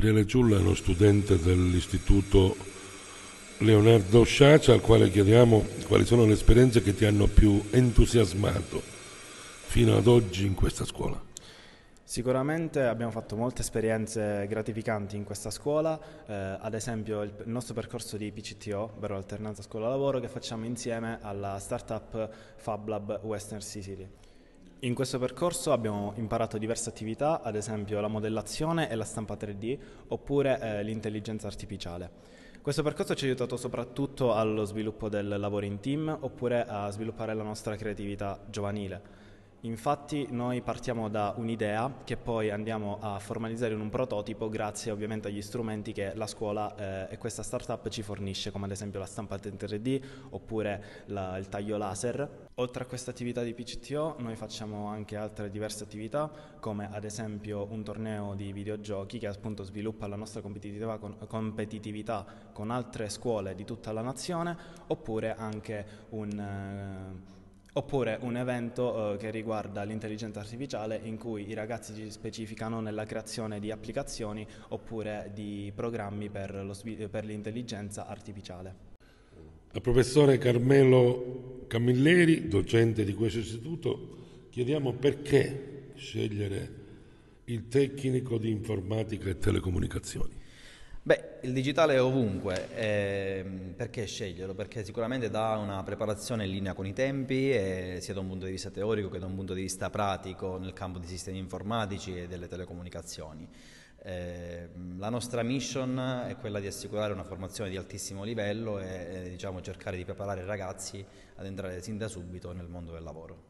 Gabriele Ciulla è uno studente dell'istituto Leonardo Sciaccia al quale chiediamo quali sono le esperienze che ti hanno più entusiasmato fino ad oggi in questa scuola. Sicuramente abbiamo fatto molte esperienze gratificanti in questa scuola, eh, ad esempio il, il, nostro percorso di PCTO, ovvero alternanza scuola-lavoro, che facciamo insieme alla startup Fab Lab Western Sicily. In questo percorso abbiamo imparato diverse attività, ad esempio la modellazione e la stampa 3D, oppure eh, l'intelligenza artificiale. Questo percorso ci ha aiutato soprattutto allo sviluppo del lavoro in team, oppure a sviluppare la nostra creatività giovanile. Infatti noi partiamo da un'idea che poi andiamo a formalizzare in un prototipo grazie ovviamente agli strumenti che la scuola eh, e questa startup ci fornisce come ad esempio la stampante in 3D oppure la, il taglio laser. Oltre a questa attività di PCTO noi facciamo anche altre diverse attività come ad esempio un torneo di videogiochi che appunto sviluppa la nostra competitività con, competitività con altre scuole di tutta la nazione oppure anche un... Eh, Oppure un evento eh, che riguarda l'intelligenza artificiale in cui i ragazzi si specificano nella creazione di applicazioni oppure di programmi per, lo, per l'intelligenza artificiale. Al professore Carmelo Camilleri, docente di questo istituto, chiediamo perché scegliere il tecnico di informatica e telecomunicazioni. Beh, il digitale è ovunque, eh, perché sceglierlo? Perché sicuramente dà una preparazione in linea con i tempi, eh, sia da un punto di vista teorico che da un punto di vista pratico nel campo dei sistemi informatici e delle telecomunicazioni. Eh, la nostra mission è quella di assicurare una formazione di altissimo livello e diciamo, cercare di preparare i ragazzi ad entrare sin da subito nel mondo del lavoro.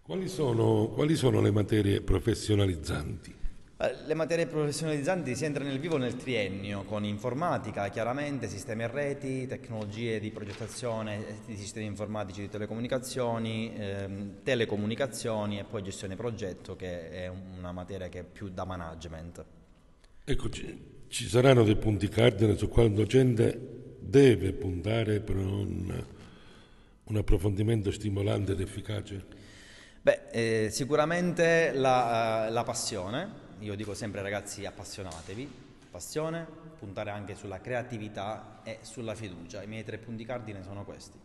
Quali sono, quali sono le materie professionalizzanti? Eh, le materie professionalizzanti si entra nel vivo nel triennio con informatica, chiaramente, sistemi e reti, tecnologie di progettazione eh, di sistemi informatici di telecomunicazioni, ehm, telecomunicazioni e poi gestione progetto che è una materia che è più da management. Eccoci, ci saranno dei punti cardine su quale il docente deve puntare per un, un approfondimento stimolante ed efficace? Beh, eh, sicuramente la, la passione, io dico sempre ragazzi appassionatevi, passione, puntare anche sulla creatività e sulla fiducia. I miei tre punti cardine sono questi.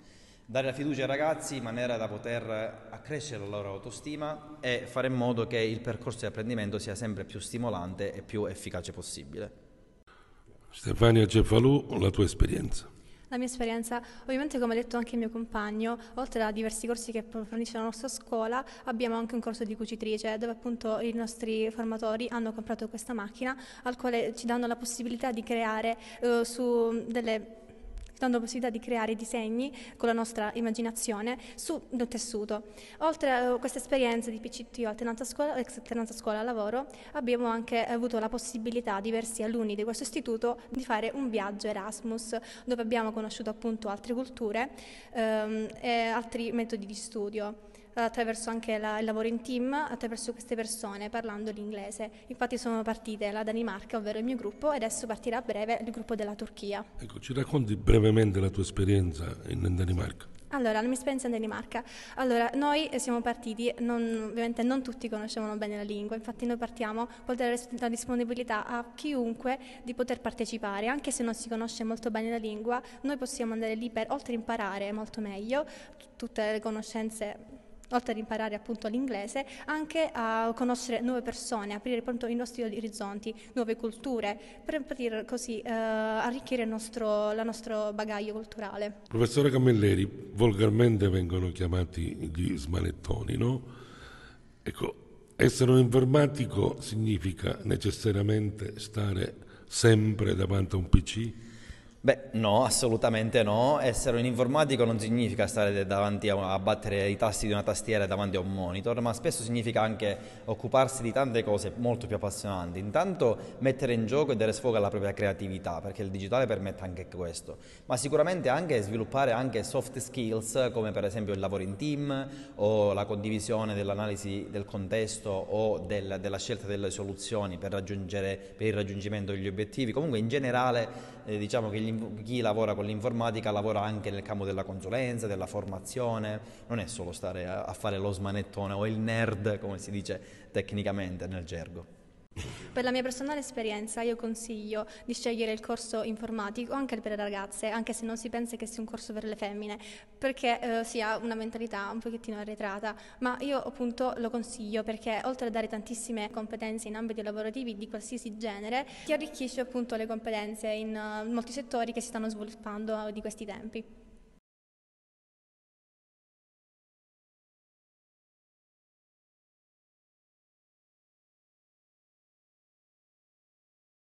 Dare la fiducia ai ragazzi in maniera da poter accrescere la loro autostima e fare in modo che il percorso di apprendimento sia sempre più stimolante e più efficace possibile. Stefania Cefalù, la tua esperienza. La mia esperienza, ovviamente come ha detto anche il mio compagno, oltre a diversi corsi che fornisce la nostra scuola, abbiamo anche un corso di cucitrice dove appunto i nostri formatori hanno comprato questa macchina al quale ci danno la possibilità di creare uh, su delle dando la possibilità di creare disegni con la nostra immaginazione su del tessuto. Oltre a questa esperienza di PCTO, alternanza scuola, ex alternanza scuola lavoro, abbiamo anche avuto la possibilità, diversi alunni di questo istituto, di fare un viaggio Erasmus, dove abbiamo conosciuto appunto altre culture ehm, e altri metodi di studio attraverso anche la, il lavoro in team, attraverso queste persone parlando l'inglese. Infatti sono partite la Danimarca, ovvero il mio gruppo, e adesso partirà a breve il gruppo della Turchia. Ecco, ci racconti brevemente la tua esperienza in, Danimarca? Allora, la mia esperienza in Danimarca. Allora, noi siamo partiti, non, ovviamente non tutti conoscevano bene la lingua, infatti noi partiamo con la disponibilità a chiunque di poter partecipare, anche se non si conosce molto bene la lingua, noi possiamo andare lì per, oltre a imparare molto meglio, tutte le conoscenze oltre ad imparare appunto l'inglese, anche a conoscere nuove persone, aprire appunto i nostri orizzonti, nuove culture, per poter così eh, arricchire il nostro, il nostro bagaglio culturale. Professore Camilleri, volgarmente vengono chiamati gli smanettoni, no? Ecco, essere un informatico significa necessariamente stare sempre davanti a un PC? Beh, no, assolutamente no. Essere un informatico non significa stare davanti a, a, battere i tasti di una tastiera davanti a un monitor, ma spesso significa anche occuparsi di tante cose molto più appassionanti. Intanto mettere in gioco e dare sfogo alla propria creatività, perché il digitale permette anche questo, ma sicuramente anche sviluppare anche soft skills come per esempio il lavoro in team o la condivisione dell'analisi del contesto o del, della scelta delle soluzioni per, per il raggiungimento degli obiettivi. Comunque in generale eh, diciamo che gli chi lavora con l'informatica lavora anche nel campo della consulenza, della formazione, non è solo stare a, fare lo smanettone o il nerd, come si dice tecnicamente nel gergo. Per la mia personale esperienza io consiglio di scegliere il corso informatico anche per le ragazze, anche se non si pensa che sia un corso per le femmine, perché eh, si ha una mentalità un pochettino arretrata, ma io appunto lo consiglio perché oltre a dare tantissime competenze in ambiti lavorativi di qualsiasi genere, ti arricchisce appunto le competenze in uh, molti settori che si stanno sviluppando di questi tempi.